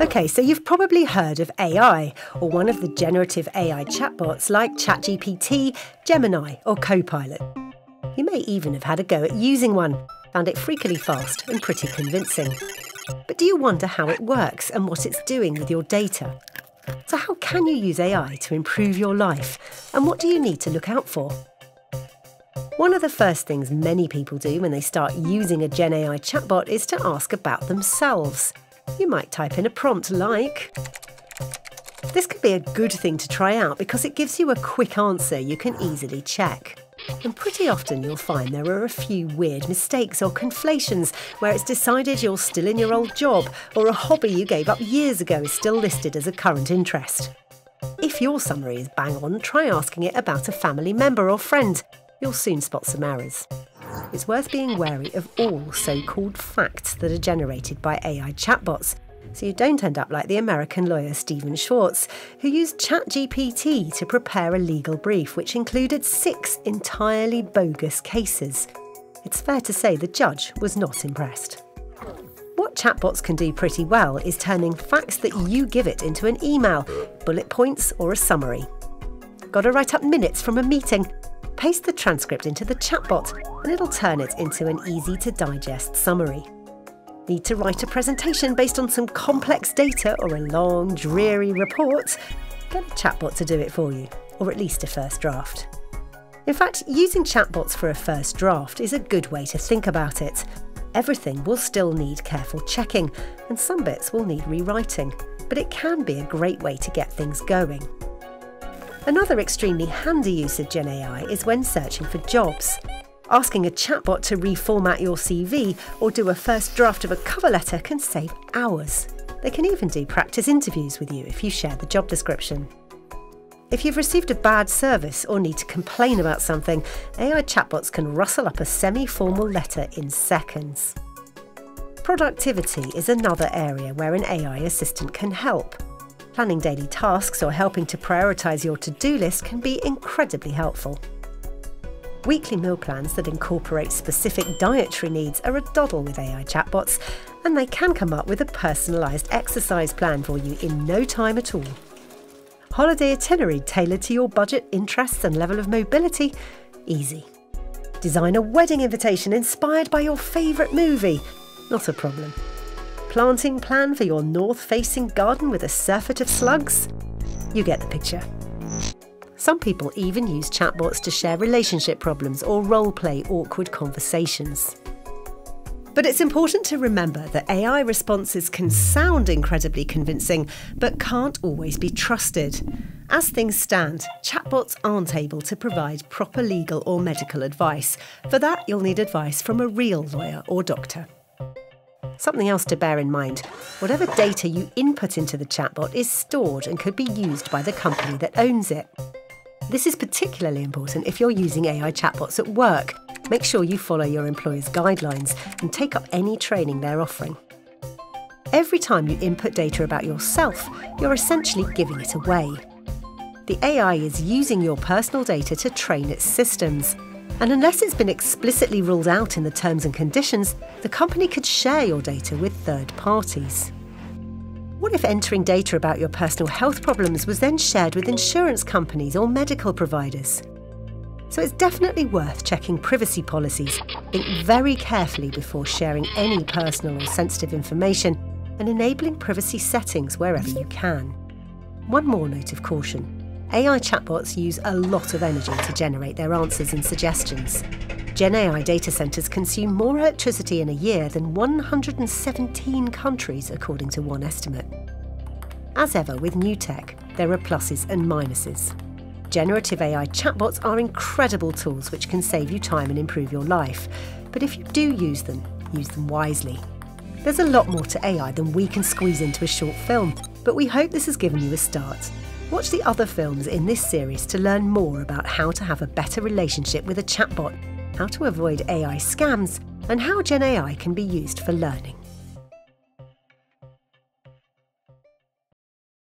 Okay, so you've probably heard of AI, or one of the generative AI chatbots like ChatGPT, Gemini, or Copilot. You may even have had a go at using one, found it freakily fast and pretty convincing. But do you wonder how it works and what it's doing with your data? So, how can you use AI to improve your life, and what do you need to look out for? One of the first things many people do when they start using a Gen AI chatbot is to ask about themselves. You might type in a prompt like, This could be a good thing to try out because it gives you a quick answer you can easily check. And pretty often you'll find there are a few weird mistakes or conflations where it's decided you're still in your old job or a hobby you gave up years ago is still listed as a current interest. If your summary is bang on, try asking it about a family member or friend. You'll soon spot some errors it's worth being wary of all so called facts that are generated by AI chatbots, so you don't end up like the American lawyer Steven Schwartz, who used ChatGPT to prepare a legal brief which included six entirely bogus cases. It's fair to say the judge was not impressed. What chatbots can do pretty well is turning facts that you give it into an email, bullet points, or a summary. Got to write up minutes from a meeting? Paste the transcript into the chatbot and it'll turn it into an easy to digest summary. Need to write a presentation based on some complex data or a long, dreary report? Get a chatbot to do it for you, or at least a first draft. In fact, using chatbots for a first draft is a good way to think about it. Everything will still need careful checking, and some bits will need rewriting, but it can be a great way to get things going. Another extremely handy use of GenAI is when searching for jobs. Asking a chatbot to reformat your CV or do a first draft of a cover letter can save hours. They can even do practice interviews with you if you share the job description. If you've received a bad service or need to complain about something, AI chatbots can rustle up a semi formal letter in seconds. Productivity is another area where an AI assistant can help. Planning daily tasks or helping to prioritise your to do list can be incredibly helpful. Weekly meal plans that incorporate specific dietary needs are a doddle with AI chatbots, and they can come up with a personalised exercise plan for you in no time at all. Holiday itinerary tailored to your budget, interests, and level of mobility? Easy. Design a wedding invitation inspired by your favourite movie? Not a problem planting plan for your north facing garden with a surfeit of slugs? You get the picture. Some people even use chatbots to share relationship problems or role play awkward conversations. But it's important to remember that AI responses can sound incredibly convincing, but can't always be trusted. As things stand, chatbots aren't able to provide proper legal or medical advice. For that, you'll need advice from a real lawyer or doctor. Something else to bear in mind whatever data you input into the chatbot is stored and could be used by the company that owns it. This is particularly important if you're using AI chatbots at work. Make sure you follow your employer's guidelines and take up any training they're offering. Every time you input data about yourself, you're essentially giving it away. The AI is using your personal data to train its systems, and unless it's been explicitly ruled out in the terms and conditions, the company could share your data with third parties. What if entering data about your personal health problems was then shared with insurance companies or medical providers? So it's definitely worth checking privacy policies. Think very carefully before sharing any personal or sensitive information and enabling privacy settings wherever you can. One more note of caution. AI chatbots use a lot of energy to generate their answers and suggestions. Gen AI data centres consume more electricity in a year than 117 countries, according to one estimate. As ever with new tech, there are pluses and minuses. Generative AI chatbots are incredible tools which can save you time and improve your life. But if you do use them, use them wisely. There's a lot more to AI than we can squeeze into a short film, but we hope this has given you a start. Watch the other films in this series to learn more about how to have a better relationship with a chatbot, how to avoid AI scams, and how Gen AI can be used for learning.